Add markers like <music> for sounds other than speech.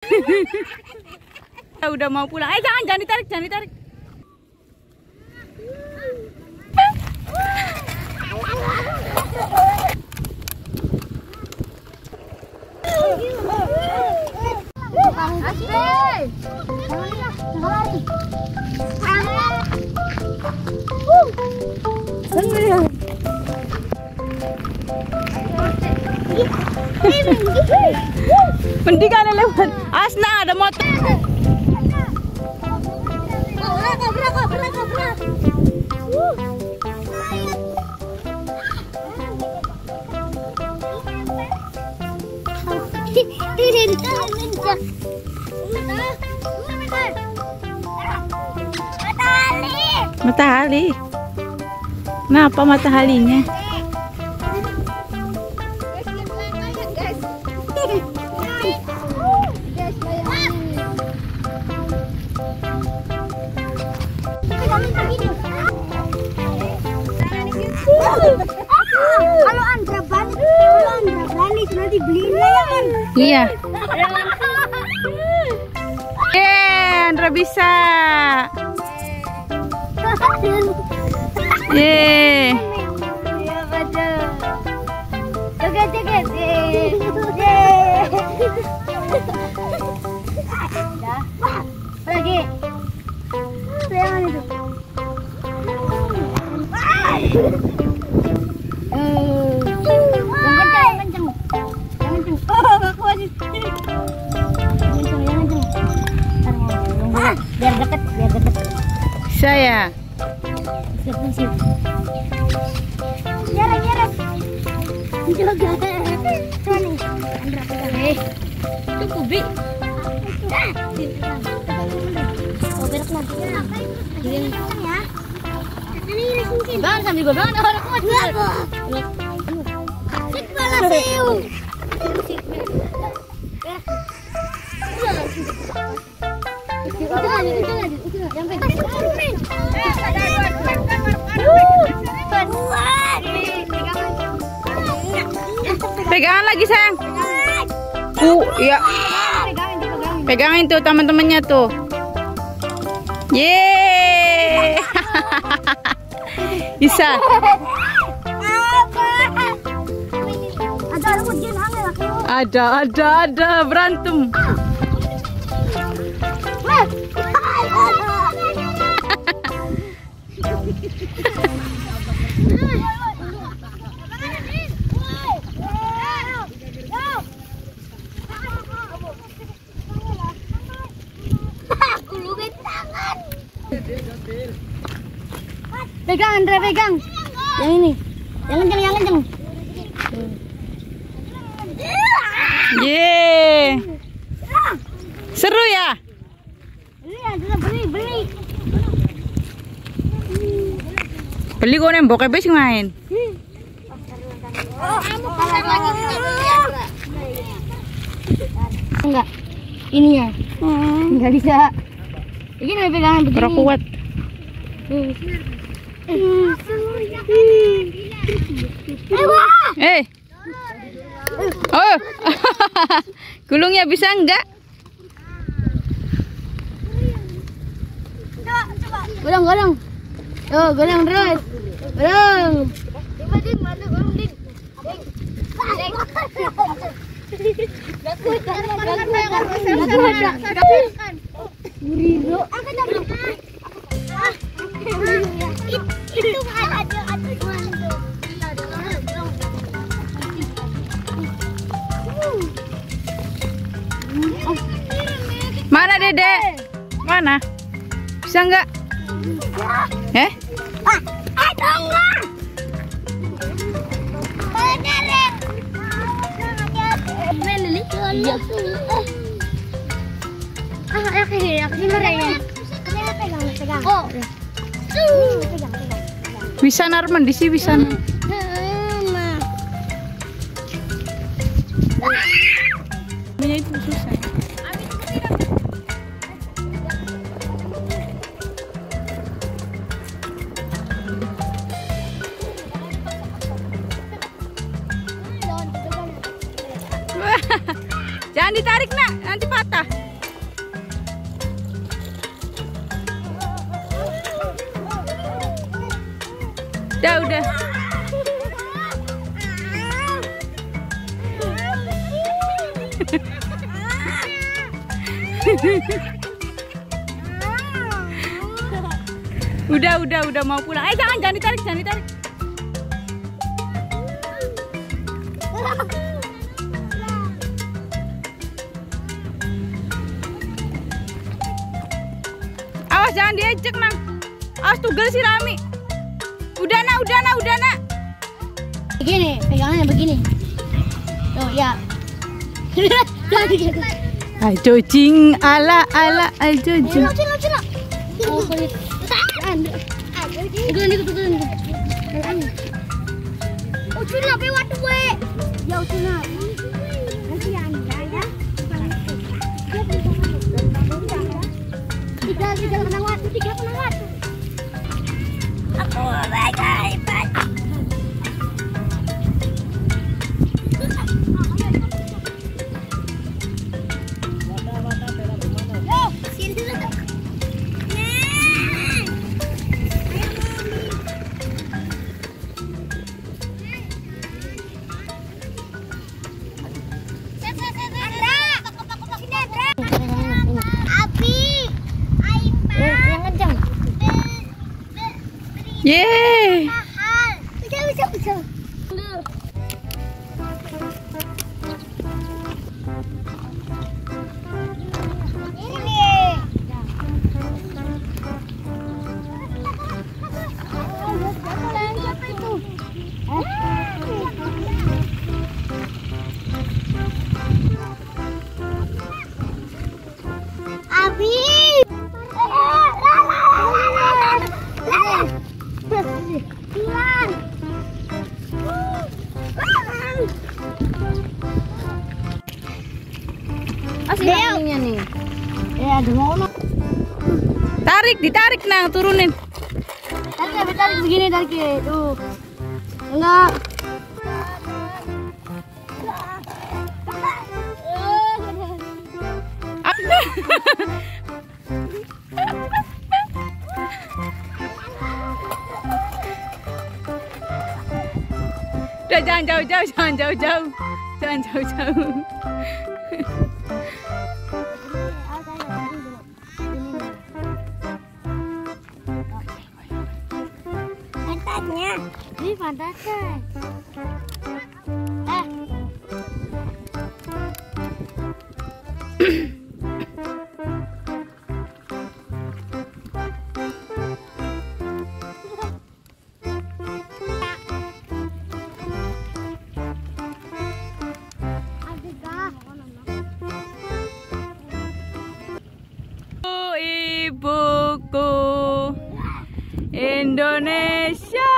<laughs> Udah mau pulang. Eh jangan jangan ditarik, jangan ditarik. Mending ada Asna ada motor. Matahari. Kenapa mataharinya? Kalau Andra berani, kalau Andra berani nanti beli layangan. Iya. Eh, Andra bisa. Ye. Sip. Nyerang, nyerang. Joget. Coba nih. Eh, Itu kubi. Oh, belok lagi. Ini ya. Bangun sambil bangun orang kuat. Sik malah siu. Pegangan lagi sayang. Uh, ya. Pegangin tuh teman-temannya tuh. Yeay. <laughs> Bisa. Ada, ada, ada berantem. Pegang Andre pegang. Yang ini. Yang kenceng yang kenceng. Yeay. Seru ya? Ada beli beli. Beli gue nembok bes main. Enggak. Ini ya. Enggak bisa. Ini pegangan begini. Kurang kuat. Eh. Oh. <laughs> Gulungnya bisa enggak? Golong, golong. Yo, golong terus. Golong. Buriro. Itu ada Mana Dedek? Mana? Bisa enggak? Eh? Ah, ada enggak? Ah, aku ini, aku. Ini pegang, pegang. Oh. Pegang, pegang. Bisa Narman di sini bisa. Ini itu susah. Jangan ditarik nak, nanti patah. Udah, udah. <laughs> Udah, udah, udah mau pulang. Eh, jangan, jangan ditarik, jangan ditarik. Awas jangan diejek, Nang. Awas tugel si Rami. Udah, nak, udah, nak, udah, nak. Begini, pegangannya begini. Tuh, ya. <laughs> Gitu. Ayo cing ala ala ayo cing. Cina, cina, cina. Oh, kulit. Oh, pewat gue. Ya. Nanti ya, anda ya. Tiga, tiga kena waktu, tiga kena Oh my god. Yeay. Asli Leo. nih. Ya, ada mau Tarik, ditarik nang, turunin. Tarik, tarik, tarik begini tarik tuh. Enggak. Udah jangan jauh-jauh, jangan jauh-jauh. Jangan jauh-jauh. ładnie. đi pan das? Ibuku Indonesia